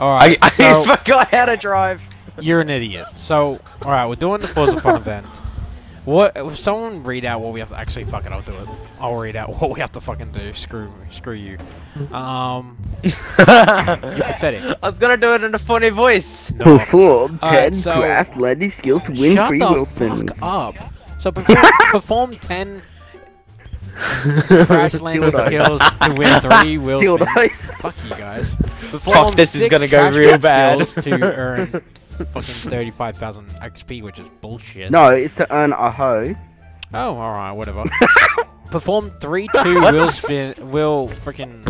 Alright, I, I so forgot how to drive. you're an idiot. So, alright, we're doing the Forza Fun event. What? If someone read out what we have to actually fuck it, I'll do it. I'll read out what we have to fucking do. Screw, screw you. Um, you're pathetic. I was gonna do it in a funny voice. No. Perform Alright, 10 so- crash landing skills to win Shut free the wheel spins. fuck up. So perform, perform ten crash landing skills to win three wheel spins. Dildos. Fuck you guys. Perform this is gonna go real bad. to earn fucking thirty-five thousand XP, which is bullshit. No, it's to earn a hoe. Oh, alright, whatever. Perform three two wheel spin wheel freaking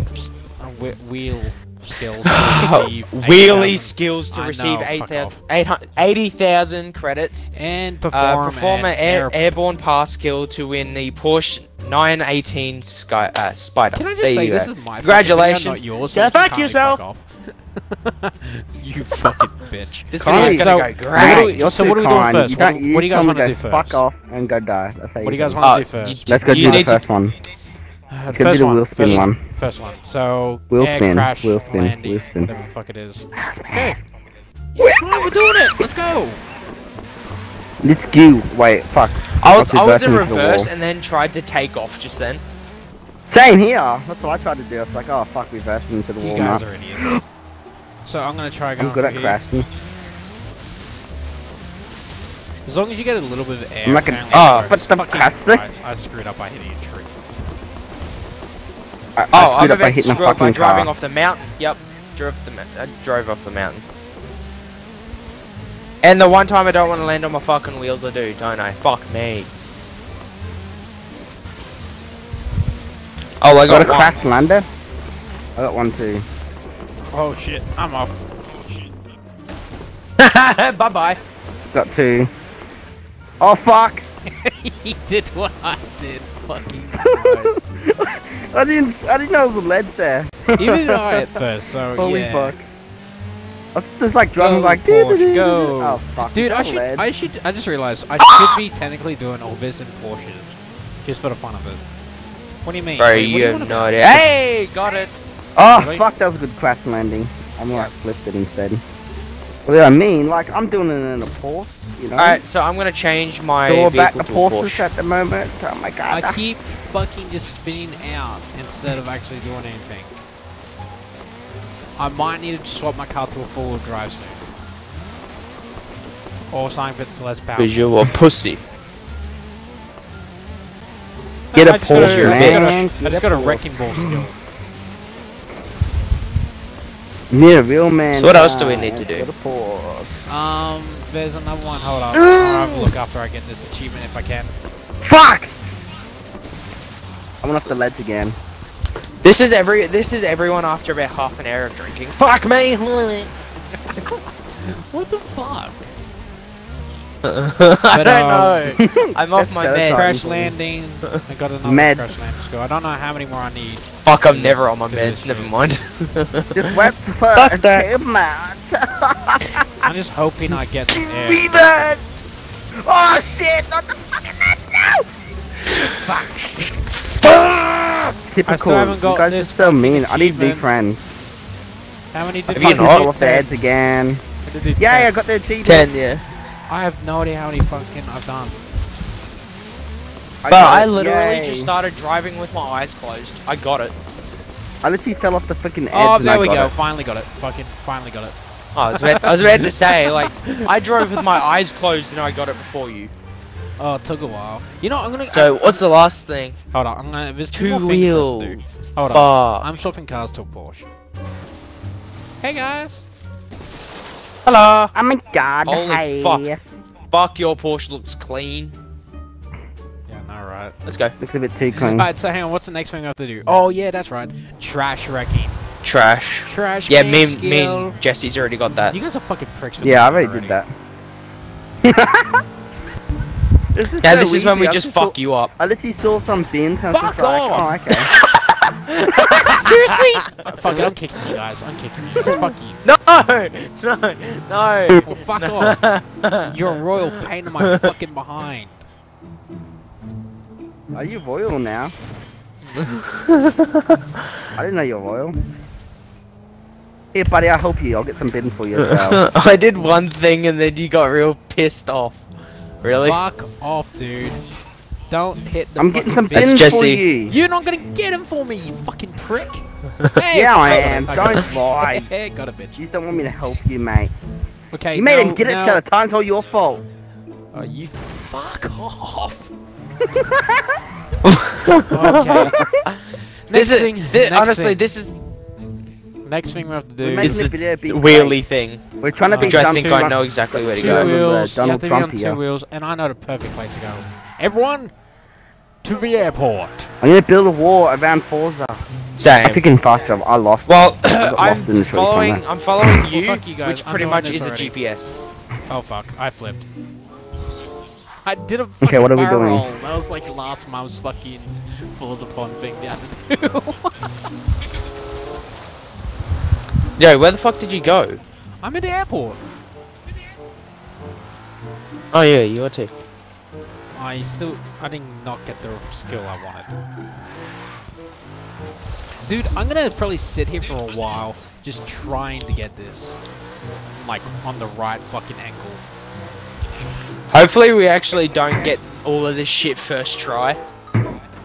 uh, whe- wheel skills to receive Wheelie 8,000 skils to I receive know, fuck 8,000 800 80,000 credits. and Uh, perform, perform an an air, air- airborne pass skill to win the Porsche 918 Sky uh, Spider. Can I just There say this go. is my Congratulations. video, not yours? Go so you fuck can't yourself. fuck you fucking bitch. This Carly, video's so- gonna so what do great. we- you're so what are we doing first? You What- don't- you what do you guys wanna do go Fuck first? off and go die. That's how What do you guys want Uh, to do first? Let's go do the first one. Uh, gonna be the one, wheel spin first one. First one. So Wheel air spin, crash wheel spin, landing, wheel spin. whatever the fuck it is. Okay. Yeah, come on, we're doing it. Let's go. Let's go. Wait, fuck. I was, I'll was in reverse the reverse wall. and then tried to take off just then. Same here. That's what I tried to do. I was like, oh fuck, reverse into the You wall. guys nuts. are idiots. So I'm gonna try going I'm good at here. crashing. As long as you get a little bit of air. I'm not gonna- Oh, it but the Fucking plastic- Christ, I screwed up by hitting a tree. I, Oh, I I'm screwed up by hitting a screw up by fucking driving car. off the mountain. Yep, drove the I uh, drove off the mountain. And the one time I don't want to land on my fucking wheels, I do, don't I? Fuck me. Oh, I Got got, a one. crash lander? I got one too. Oh shit, I'm off. Shit. Bye bye. Got two. Oh fuck! he did what I did. Fucking Christ. I didn't. I didn't know there was a ledge there. Even did I at first, so Holy yeah. fuck! I was just like driving Go, like. Porsche, go. Oh fuck! Dude, I should, ledge. I should, I just realized I should be technically doing all this in Porsches, just for the fun of it. What do you mean? Bro, Wait, what you have wanna no idea. Hey, got it. Oh Really? fuck! That was a good crash landing. I'm gonna like flipped it instead. What do I mean? Like I'm doing it in a Porsche, you know. Alright, so I'm gonna change my Door back vehicle the to a Porsches Porsche. at the moment. Oh my god. I keep fucking just spinning out instead of actually doing anything. I might need to swap my car to a four-wheel drive soon. Or something that's less powerful. Cause you're a pussy. Get a I just got Porsche, I just a- man. I Get just a got a Porsche. wrecking ball skill. Me a real man. So what else do we need to do? Get a Porsche. Um, there's another one. Hold up. I'll have a look after I get this achievement if I can. Fuck! I went off the ledge again. This is every. This is everyone after about half an hour of drinking. Fuck me. What the fuck? I But, don't um, know. I'm off my so meds. Crash landing. I got another Meds. crash landing skill. I don't know how many more I need. Fuck, I'm never on my Do meds. Never mind. Just wept for Fuck that. achievement. I'm just hoping I get some air. Be that. oh shit! Not the fucking ledge now! Fuck. Typical. haven't got you guys are so mean. I need to be achievement. friends. How many did Have you I Fucking not? fall off the Ten. edge again. I did do Yeah. I got the achievement. Ten, yeah. I have no idea how many fucking I've done. I But I literally Yay. just started driving with my eyes closed. I got it. I literally fell off the freaking oh, edge Oh, and there I we got go. it. Finally got it. Fucking finally got it. Oh, I was about, I was about to say, like, I drove with my eyes closed and I got it before you. Oh, it took a while. You know, I'm gonna. So, what's the last thing? hold on. I'm gonna. There's two, Two more things for us to do. wheels. Hold on. Fuck. I'm swapping cars to a Porsche. Hey guys. Hello. Oh my god, Holy hey. fuck. Fuck, your Porsche looks clean. Yeah, no, right. Let's go. Looks a bit too clean. Alright, so hang on. What's the next thing we have to do? Oh yeah, that's right. Trash wrecking. Trash. Trash. Yeah, me, skill. me and Jesse's already got that. You guys are fucking pricks. Yeah, I this already did that. this is Now so this is when we easy. I just saw- fuck you up. I literally saw some bins and I was Fuck just like, oh, off. oh, okay. Seriously? Uh, fuck it, I'm kicking you guys. I'm kicking you. Fuck you. No, no, no. Well, fuck off. You're a royal pain in my fucking behind. Are you royal now? I didn't know you're royal. Here, buddy, I'll help you. I'll get some bins for you as well. I did one thing and then you got real pissed off. Really? Fuck off, dude. Don't hit the I'm getting some fucking bins That's for you. You're not gonna get them for me, you fucking prick. Hey, Yeah, I am. got. Don't lie. Hey, got a bitch. You just don't want me to help you, mate. Okay, You made now, him get it now, shut a time. It's all your fault. Oh, you fuck off. okay. This Next is thing, thi- next honestly, thing, this is next thing we have to We're do is the the video wheelie thing, We're trying to Uh, be which I think I know exactly where to two go. go. with, uh, wheels. you Donald have to Trump be on here. two wheels, and I know the perfect place to go. Everyone, to the airport. I'm gonna build a wall around Forza. I'm Same. thinking fast travel. I lost. Well, got I'm in the following. I'm following you, fuck you guys, which I'm pretty much this is a. GPS. Oh fuck, I flipped. I did a Okay, what are we doing? roll. That was like last month's fucking Forza Fun thing they had to do. Yo, where the fuck did you go? I'm at the airport. Oh yeah, you are too. I still, I did not not get the skill I wanted. Dude, I'm gonna probably sit here for a while, just trying to get this, like, on the right fucking angle. Hopefully, we actually don't get all of this shit first try.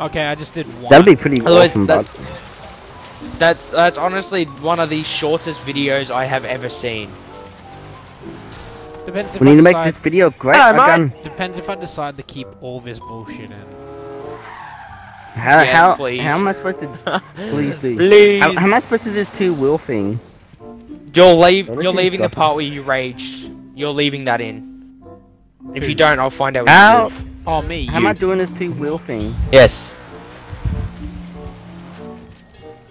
Okay, I just did one. That'd be pretty Otherwise, awesome, bud. that's that's that's honestly one of the shortest videos I have ever seen. Depends if We I need to make this video great Hello, again. Depends if I decide to keep all this bullshit in. How Yes, how please. how am I supposed to? Please do. Please. How, how am I supposed to do this two wheel thing? You're leave. Well, You're leaving the part where you raged. You're leaving that in. If you don't, I'll find out How- you. Oh, me, How you. am I doing this two wheel thing? Yes.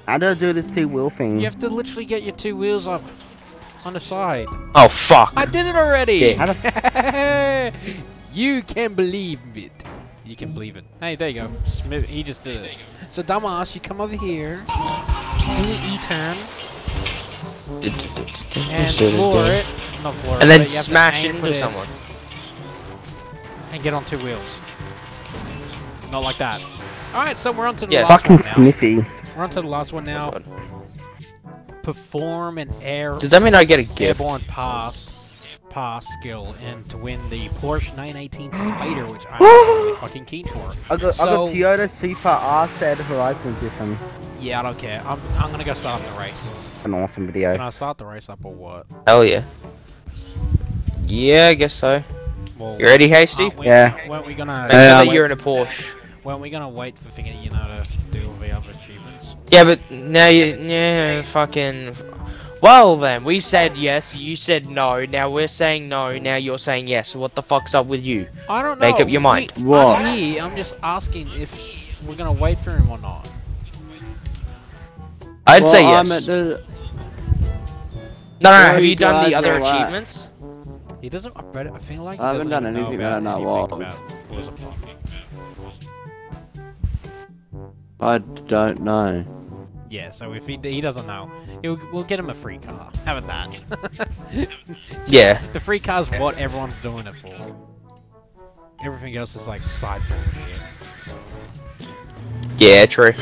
How do I do this two wheel thing? You have to literally get your two wheels up on the side. Oh fuck. I did it already! You can believe it. You can believe it. Hey, there you go. Smith, he just did it. So, dumbass, you come over here, do an E-turn, and floor it. Not floor it, And then but you have to smash it into someone. And get on two wheels. Not like that. Alright, so we're on to the Yeah. last Fucking one now. sniffy. We're on to the last one now. Perform an air Does that mean I get a gift? airborne pass pass skill and to win the Porsche 918 Spider, which I'm really fucking keen for. I got, I So- got Toyota Supra RZ Horizon Edition. Yeah, I don't care. I'm, I'm gonna go start the race. An awesome video. Can. I start the race up or what? Hell yeah. Yeah, I guess so. Well, You ready, Hasty? aren't we- Yeah. Weren't we gonna? Make sure that you're in a Porsche. Weren't we gonna wait for thinking you know to do all the other achievements? Yeah, but now you, yeah, fucking. Well then, we said yes, you said no. Now we're saying no. Now you're saying yes. What the fuck's up with you? I don't know. Make up your mind. We, What? I'm here. I'm just asking if we're gonna wait for him or not. I'd well, say I'm yes. at the, No, no, no. Have you you done the other are achievements? He doesn't. I bet- I feel like I haven't doesn't done even anything know that I I don't know. Yeah, so if he, he doesn't know, he'll, we'll get him a free car. How about that? Yeah. the free car's what everyone's doing it for. Everything else is like side bullshit. Yeah, true.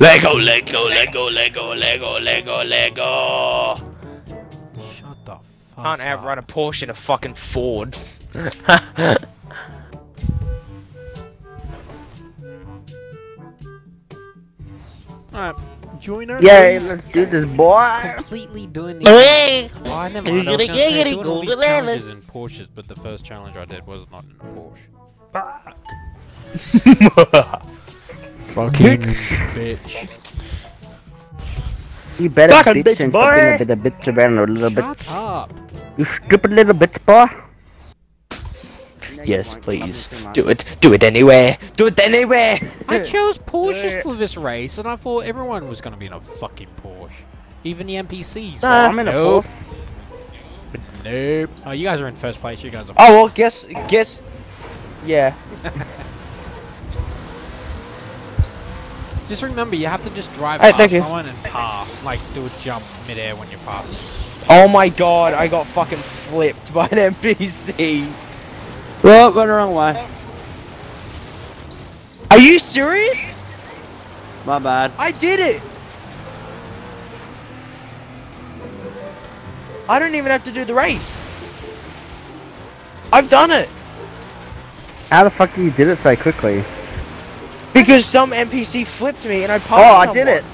Lego, Lego, Lego, Lego, Lego, Lego, Lego. Shut the fuck Can't outrun a Porsche in a fucking Ford. Alright, join our Yeah, let's do this, boy. Completely doing these. Hey! Oh, I never mind. I was gonna say doing all these challenges in Porsches, but the first challenge I did was not in a Porsche. Fuck. Fucking bitch. You better Fucking bitch bitch, and boy. stop being a bit of bitch around a little bit. Shut up. You stupid little bitch, boy. Yes, please. Do it. Do it anywhere. Do it anywhere. I chose Porsches for this race, and I thought everyone was gonna be in a fucking Porsche. Even the NPCs. Oh, I'm in a nope. Porsche. Nope. Oh, you guys are in first place. You guys are. Oh well, guess guess. Yeah. Just remember, you have to just drive Hey, past thank you. someone and pass, like do a jump midair when you're passing. Oh my god, I got fucking flipped by an NPC. Well, went the wrong way. Are you serious? My bad. I did it! I don't even have to do the race. I've done it! How the fuck did you did it so quickly? Because some NPC flipped me and I passed Oh, I did it.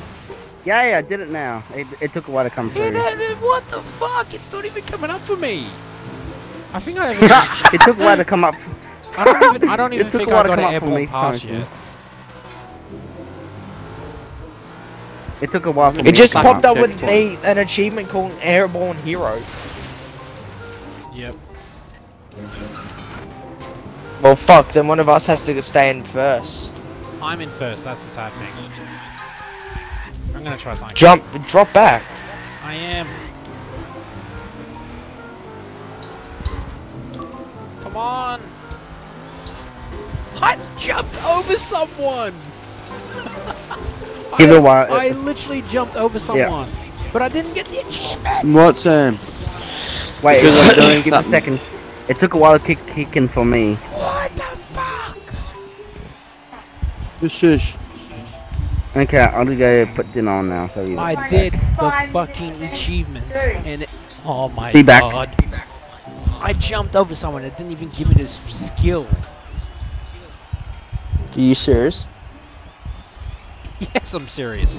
Yeah, yeah, I did it now. It, it took a while to come Yeah, through. that- that- what the fuck? It's not even coming up for me. I think I haven't. it took a while to come up. I don't even. I don't It even took think a I while to got an come up for airborne me, pass yet. It took a while for me It just to popped up up. with me an achievement called Airborne Hero. Yep. Well, fuck, then one of us has to stay in first. I'm in first. That's the sad thing. I'm gonna try something. Jump, drop back. I am. Come on. I jumped over someone. Give I, it while. I literally jumped over someone, but I didn't get the achievement. What's um? Wait, Because I'm doing give it a second. It took a while to kick kick in for me. What the fuck? Shush, shush. Okay, I'll go put dinner on now. So you. I did the fucking achievement, and it, oh my Be back. god! I jumped over someone. It didn't even give me this skill. Are you serious? Yes, I'm serious.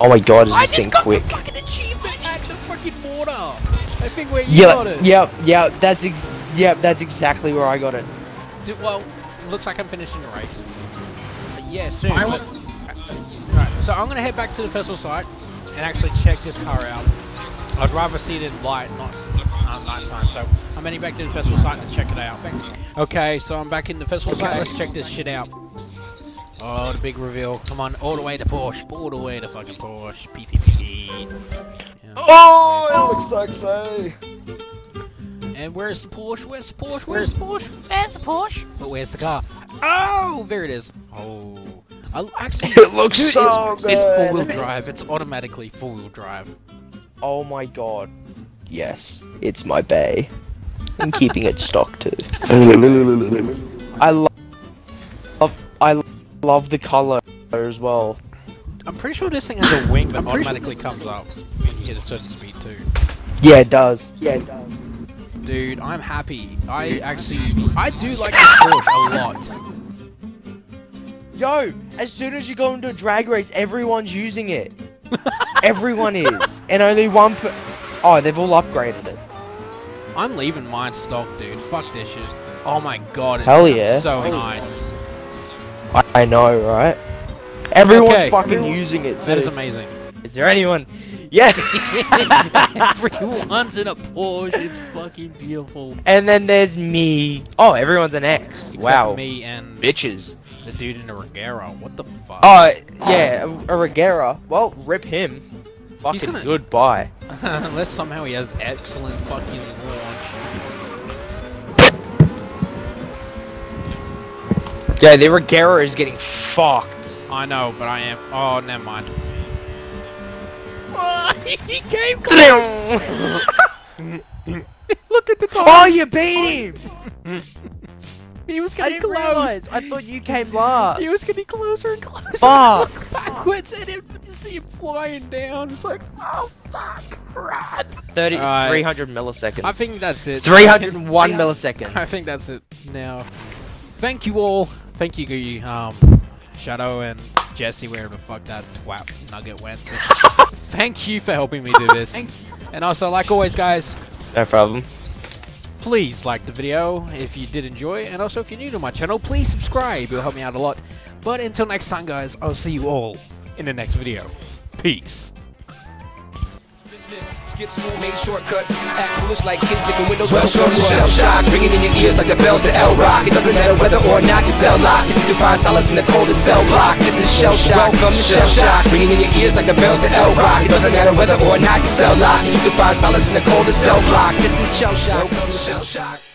Oh my god, is I this just thing got quick? the fucking achievement at the fucking water. I think where you got Yeah, it. yeah, yeah, that's ex- yeah, that's exactly where I got it. Do, well, looks like I'm finishing the race. Uh, yeah, soon. But, right, so I'm gonna head back to the festival site and actually check this car out. I'd rather see it in light, not uh, night time. So I'm heading back to the festival site to check it out. Okay, so I'm back in the festival site. Let's check this shit out. Oh, the big reveal! Come on, all the way to Porsche, all the way to fucking Porsche, PTPT. Yeah. Oh, it looks so exciting. And where's the Porsche? Where's the Porsche? Where's the Porsche? There's the Porsche. But where's the car? Oh, there it is. Oh, I actually. It looks Dude, so it's, It's four-wheel drive. It's automatically four-wheel drive. Oh my god. Yes, it's my bay. I'm keeping it stock too. I love, I love the color as well. I'm pretty sure this thing has a wing that automatically comes up when you hit a certain speed too. Yeah, it does. Yeah, it does. Dude, I'm happy. I actually, I do like this Porsche a lot. Yo, as soon as you go into a drag race, everyone's using it. Everyone is, and only one. Per- oh, they've all upgraded it. I'm leaving mine stock, dude. Fuck this shit. Oh my god, it's Hell yeah. so Hell nice. I, I know, right? Everyone's Okay. fucking using it too. That is amazing. Is there anyone? Yes. Everyone's in a Porsche. It's fucking beautiful. and then there's me. Oh, everyone's an ex. Except wow. me and Bitches. The dude in a Regera. What the fuck? Oh, yeah, a, a Regera. Well, rip him. Fucking gonna- goodbye. Unless somehow he has excellent fucking launch. Yeah, the Regera is getting fucked. I know, but I am. Oh, never mind. Oh, he came close. oh, Look at the time. you beat him! He was I getting didn't close. realize. I thought you came last. He was getting closer and closer. Fuck. Look backwards and it, you see him flying down. It's like, oh fuck, run. 30, Alright. 300 milliseconds. I think that's it. 301 milliseconds. I think that's it now. Thank you all. Thank you, um, Shadow and Jesse, wherever the fuck that twat nugget went. Thank you for helping me do this. Thank you. And also, like always, guys, No problem. Please like the video if you did enjoy. And also, if you're new to my channel, please subscribe. It'll help me out a lot. But until next time, guys, I'll see you all in the next video. Peace. Skip school, made shortcuts. Act foolish like kids licking windows. Well, show shell shock, ringing in your ears like the bells to L Rock. It doesn't matter whether or not you sell lots. You can find solace in the coldest cell block, this is shell shock. Welcome to shell shock, ringing in your ears like the bells to L Rock. It doesn't matter whether or not you sell lots. You can find solace in the coldest cell block, this is shell shock. Welcome to shell shock.